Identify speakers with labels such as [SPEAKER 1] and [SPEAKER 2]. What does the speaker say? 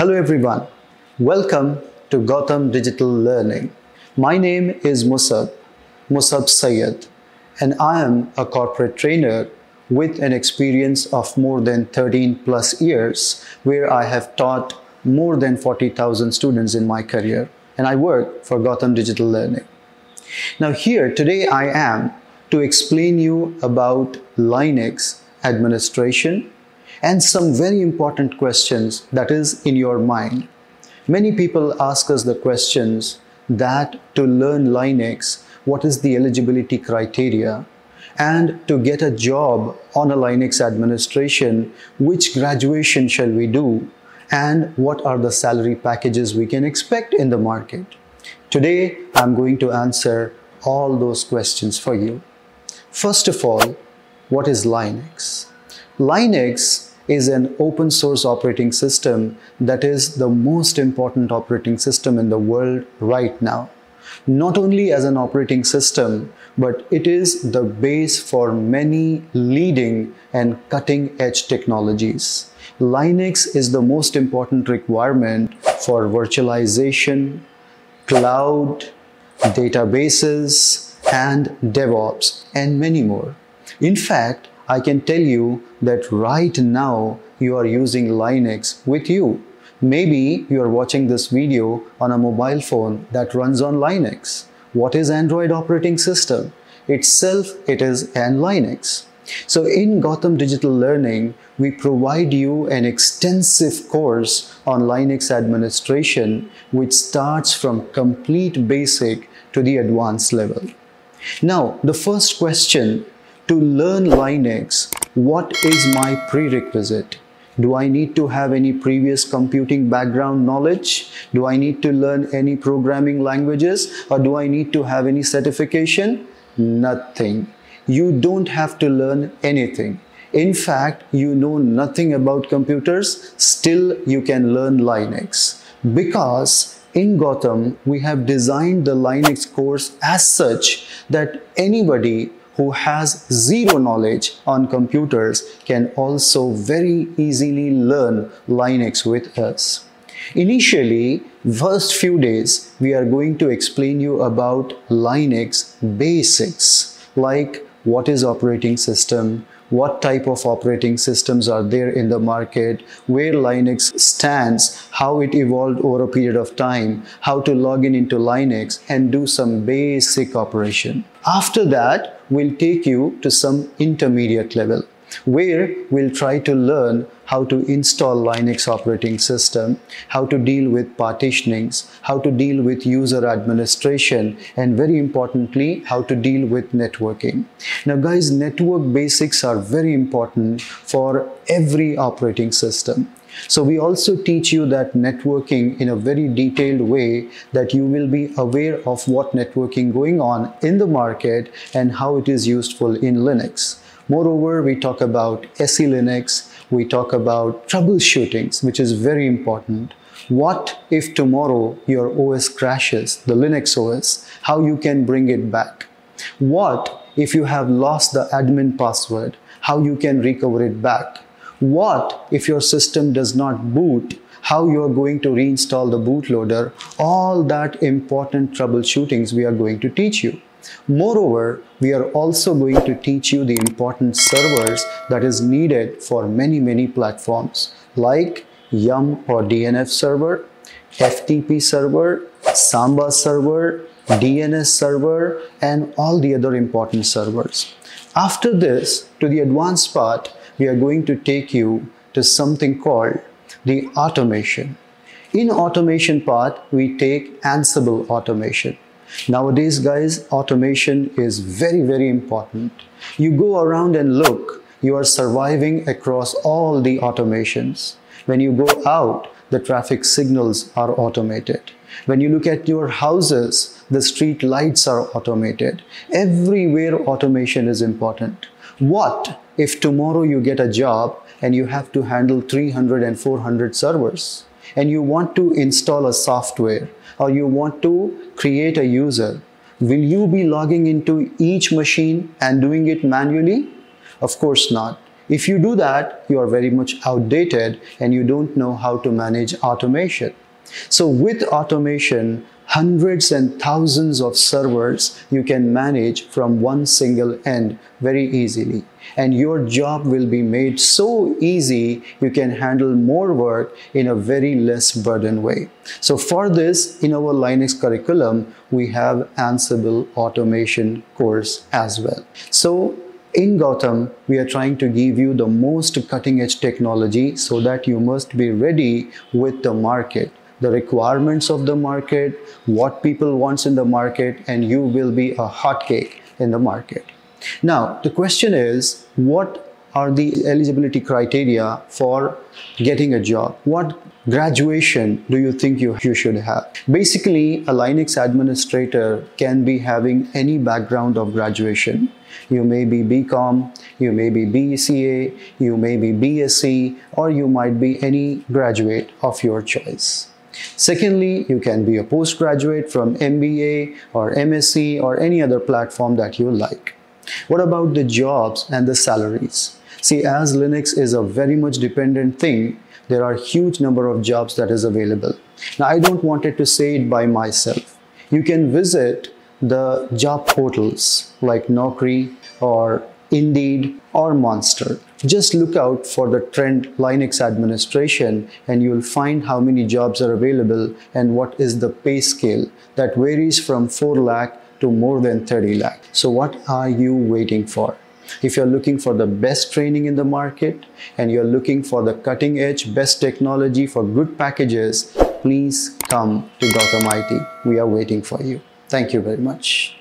[SPEAKER 1] Hello everyone. Welcome to Gautham Digital Learning. My name is Musab, Musab Syed, and I am a corporate trainer with an experience of more than 13 plus years where I have taught more than 40,000 students in my career and I work for Gautham Digital Learning. Now here today I am to explain you about Linux administration and some very important questions that is in your mind. Many people ask us the questions that to learn Linux, what is the eligibility criteria? And to get a job on a Linux administration, which graduation shall we do? And what are the salary packages we can expect in the market? Today, I'm going to answer all those questions for you. First of all, what is Linux? Linux is an open source operating system that is the most important operating system in the world right now. Not only as an operating system, but it is the base for many leading and cutting edge technologies. Linux is the most important requirement for virtualization, cloud, databases, and DevOps, and many more. In fact, I can tell you that right now you are using Linux with you. Maybe you are watching this video on a mobile phone that runs on Linux. What is Android operating system? Itself, it is an Linux. So in Gautham Digital Learning, we provide you an extensive course on Linux administration, which starts from complete basic to the advanced level. Now, the first question to learn Linux, what is my prerequisite? Do I need to have any previous computing background knowledge? Do I need to learn any programming languages? Or do I need to have any certification? Nothing. You don't have to learn anything. In fact, you know nothing about computers, still you can learn Linux. Because in Gautham, we have designed the Linux course as such that anybody who has zero knowledge on computers can also very easily learn Linux with us. Initially, first few days, we are going to explain you about Linux basics like what is operating system, what type of operating systems are there in the market, where Linux stands, how it evolved over a period of time, how to log in into Linux and do some basic operation. After that, we'll take you to some intermediate level where we'll try to learn how to install Linux operating system, how to deal with partitionings, how to deal with user administration, and very importantly, how to deal with networking. Now guys, network basics are very important for every operating system. So we also teach you that networking in a very detailed way that you will be aware of what networking going on in the market and how it is useful in Linux. Moreover, we talk about SE Linux, we talk about troubleshootings, which is very important. What if tomorrow your OS crashes, the Linux OS, how you can bring it back? What if you have lost the admin password, how you can recover it back? What if your system does not boot, how you are going to reinstall the bootloader? All that important troubleshootings we are going to teach you. Moreover, we are also going to teach you the important servers that is needed for many, many platforms like Yum or DNF server, FTP server, Samba server, DNS server, and all the other important servers. After this, to the advanced part, we are going to take you to something called the automation. In automation part, we take Ansible automation. Nowadays, guys, automation is very, very important. You go around and look, you are surviving across all the automations. When you go out, the traffic signals are automated. When you look at your houses, the street lights are automated. Everywhere automation is important. What if tomorrow you get a job and you have to handle 300 and 400 servers and you want to install a software or you want to create a user, will you be logging into each machine and doing it manually? Of course not. If you do that, you are very much outdated and you don't know how to manage automation. So with automation, hundreds and thousands of servers you can manage from one single end very easily. And your job will be made so easy you can handle more work in a very less burden way. So for this, in our Linux curriculum, we have Ansible automation course as well. So in Gautham, we are trying to give you the most cutting edge technology so that you must be ready with the market the requirements of the market, what people wants in the market, and you will be a hotcake in the market. Now, the question is, what are the eligibility criteria for getting a job? What graduation do you think you, you should have? Basically, a Linux administrator can be having any background of graduation. You may be BCom, you may be BCA, you may be BSc, or you might be any graduate of your choice. Secondly, you can be a postgraduate from MBA or MSc or any other platform that you like. What about the jobs and the salaries? See, as Linux is a very much dependent thing, there are huge number of jobs that is available. Now, I don't want it to say it by myself. You can visit the job portals like Naukri or Indeed or Monster. Just look out for the trend Linux administration and you'll find how many jobs are available and what is the pay scale that varies from 4 lakh to more than 30 lakh. So what are you waiting for? If you're looking for the best training in the market and you're looking for the cutting edge best technology for good packages, please come to Gautham IT. We are waiting for you. Thank you very much.